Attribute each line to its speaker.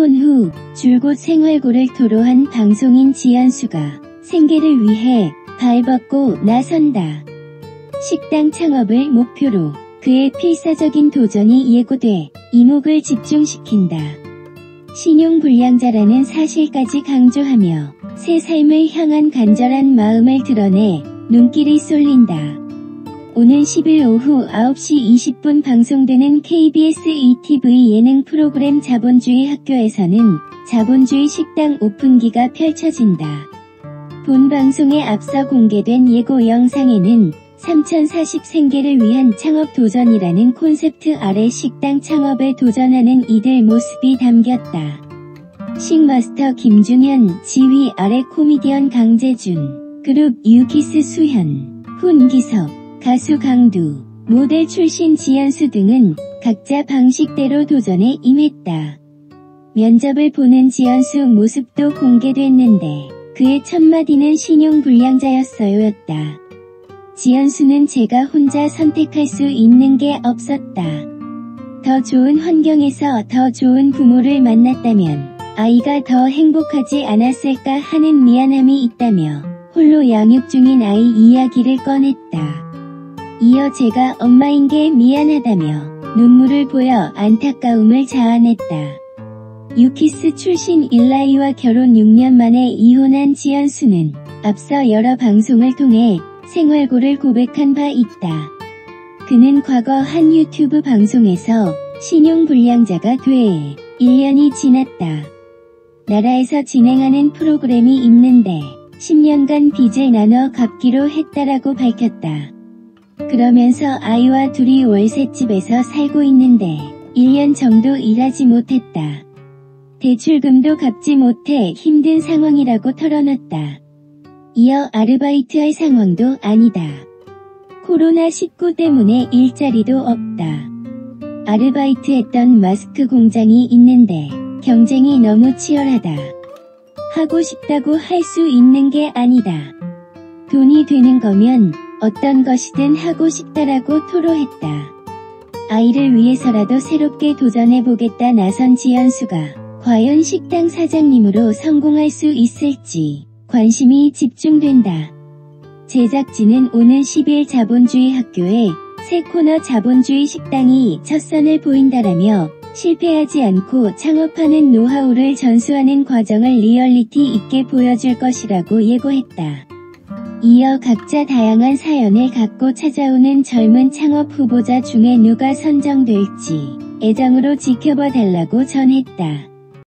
Speaker 1: 이혼 후 줄곧 생활고를 토로한 방송인 지연수가 생계를 위해 발벗고 나선다. 식당 창업을 목표로 그의 필사적인 도전이 예고돼 이목을 집중시킨다. 신용불량자라는 사실까지 강조하며 새 삶을 향한 간절한 마음을 드러내 눈길이 쏠린다. 오는 10일 오후 9시 20분 방송되는 KBS ETV 예능 프로그램 자본주의 학교에서는 자본주의 식당 오픈기가 펼쳐진다. 본 방송에 앞서 공개된 예고 영상에는 3040 생계를 위한 창업 도전이라는 콘셉트 아래 식당 창업에 도전하는 이들 모습이 담겼다. 식마스터 김중현, 지휘 아래 코미디언 강재준, 그룹 유키스 수현, 훈기석, 가수 강두, 모델 출신 지연수 등은 각자 방식대로 도전에 임했다. 면접을 보는 지연수 모습도 공개됐는데 그의 첫마디는 신용불량자였어요였다. 지연수는 제가 혼자 선택할 수 있는 게 없었다. 더 좋은 환경에서 더 좋은 부모를 만났다면 아이가 더 행복하지 않았을까 하는 미안함이 있다며 홀로 양육 중인 아이 이야기를 꺼냈다. 이어 제가 엄마인 게 미안하다며 눈물을 보여 안타까움을 자아냈다. 유키스 출신 일라이와 결혼 6년 만에 이혼한 지연수는 앞서 여러 방송을 통해 생활고를 고백한 바 있다. 그는 과거 한 유튜브 방송에서 신용불량자가 돼 1년이 지났다. 나라에서 진행하는 프로그램이 있는데 10년간 빚을 나눠 갚기로 했다라고 밝혔다. 그러면서 아이와 둘이 월세집에서 살고 있는데 1년 정도 일하지 못했다. 대출금도 갚지 못해 힘든 상황이라고 털어놨다. 이어 아르바이트할 상황도 아니다. 코로나19 때문에 일자리도 없다. 아르바이트 했던 마스크 공장이 있는데 경쟁이 너무 치열하다. 하고 싶다고 할 수 있는 게 아니다. 돈이 되는 거면 어떤 것이든 하고 싶다라고 토로했다. 아이를 위해서라도 새롭게 도전해보겠다 나선 지연수가 과연 식당 사장님으로 성공할 수 있을지 관심이 집중된다. 제작진은 오는 10일 자본주의 학교에 새 코너 자본주의 식당이 첫 선을 보인다라며 실패하지 않고 창업하는 노하우를 전수하는 과정을 리얼리티 있게 보여줄 것이라고 예고했다. 이어 각자 다양한 사연을 갖고 찾아오는 젊은 창업 후보자 중에 누가 선정될지 애정으로 지켜봐 달라고 전했다.